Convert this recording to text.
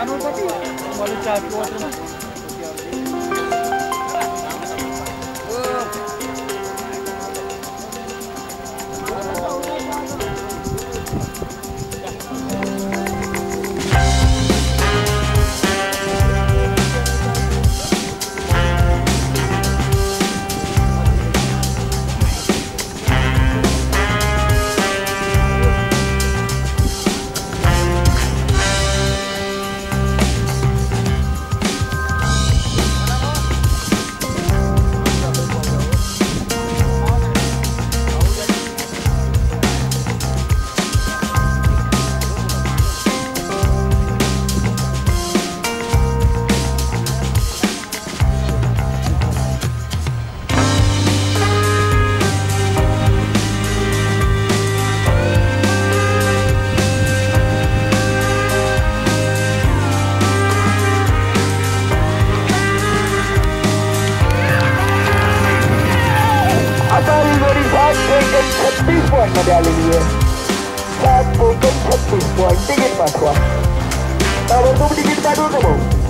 dulu tapi malu cacu aja. Attari 31 medaliliye. Saat bukan 31 dingin mas wah. Tahu tu.